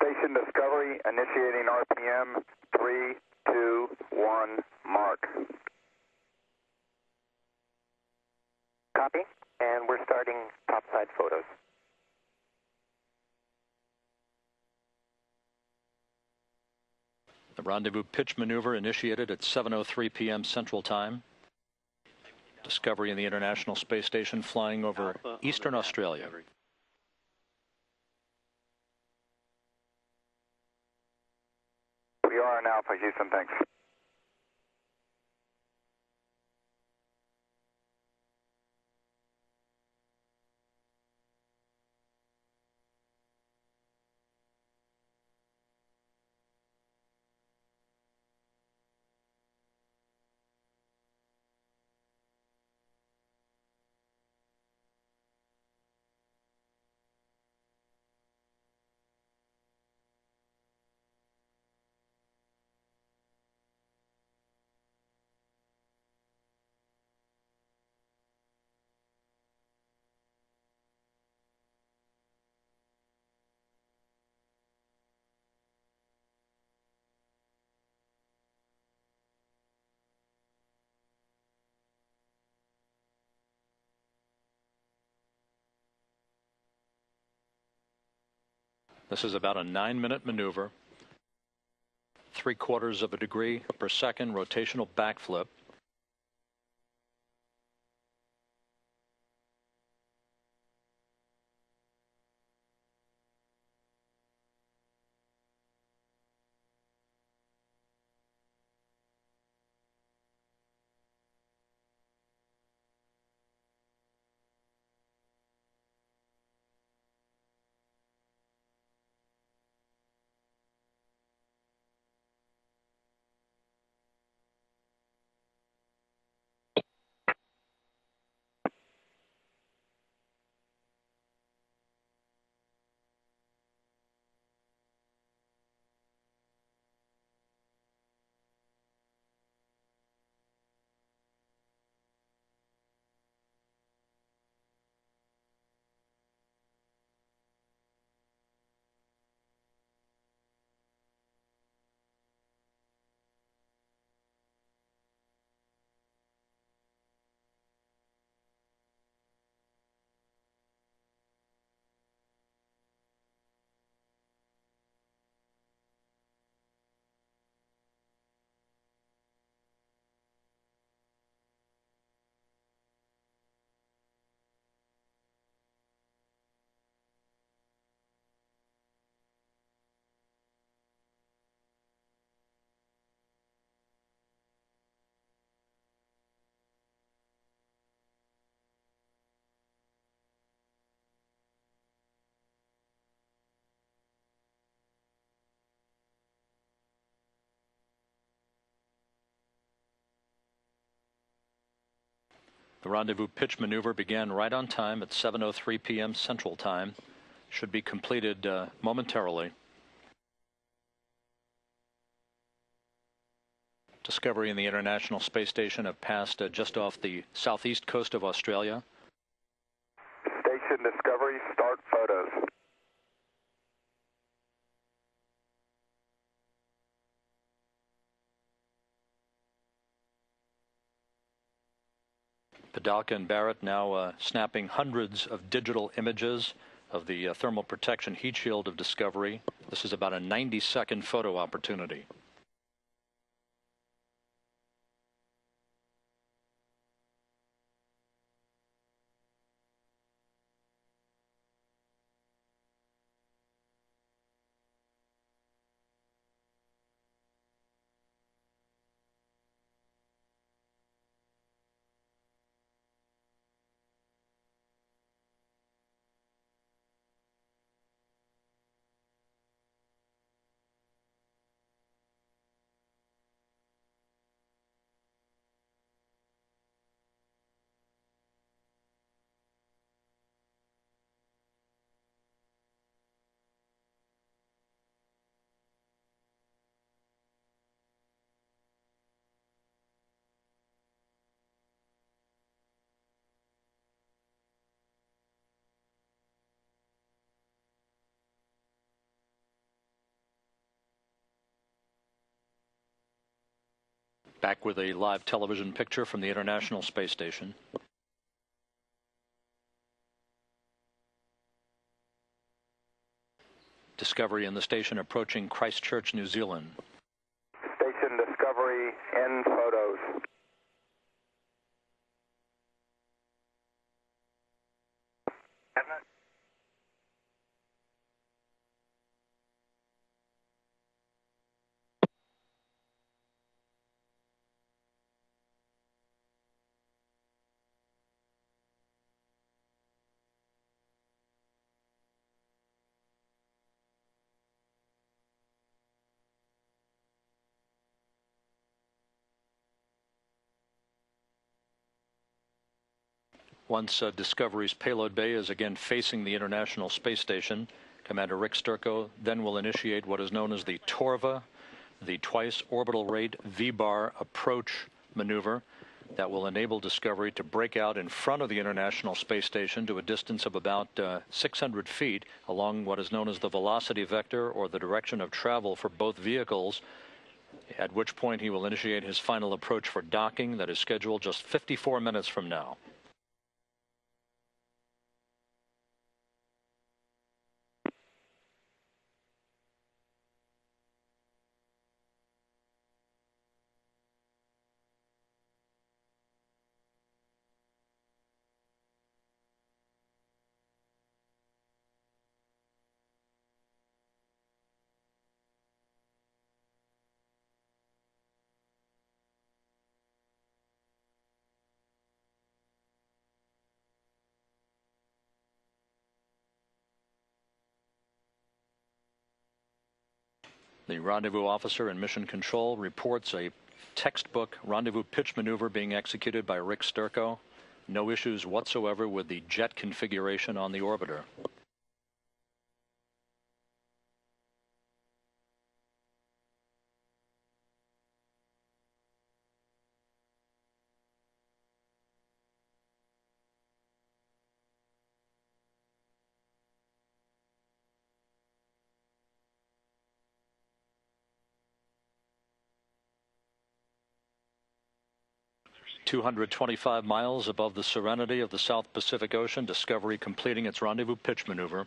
Station Discovery initiating RPM 321 mark. Copy, and we're starting topside photos. The rendezvous pitch maneuver initiated at 7.03 p.m. Central Time. Discovery in the International Space Station flying over Eastern Australia. We are in Alpha, Houston, thanks. This is about a nine minute maneuver. Three quarters of a degree per second rotational backflip. The rendezvous pitch maneuver began right on time at 7.03 p.m. Central Time. Should be completed uh, momentarily. Discovery and the International Space Station have passed uh, just off the southeast coast of Australia. Station Discovery, start photos. Padalka and Barratt now uh, snapping hundreds of digital images of the uh, thermal protection heat shield of Discovery. This is about a 90 second photo opportunity. Back with a live television picture from the International Space Station. Discovery in the station approaching Christchurch, New Zealand. Station Discovery in photos. Once uh, Discovery's payload bay is again facing the International Space Station, Commander Rick Sturckow then will initiate what is known as the TORVA, the Twice Orbital Rate V-bar approach maneuver that will enable Discovery to break out in front of the International Space Station to a distance of about uh, 600 feet along what is known as the velocity vector or the direction of travel for both vehicles, at which point he will initiate his final approach for docking that is scheduled just 54 minutes from now. The rendezvous officer in mission control reports a textbook rendezvous pitch maneuver being executed by Rick Sturckow. No issues whatsoever with the jet configuration on the orbiter. 225 miles above the serenity of the South Pacific Ocean, Discovery completing its rendezvous pitch maneuver.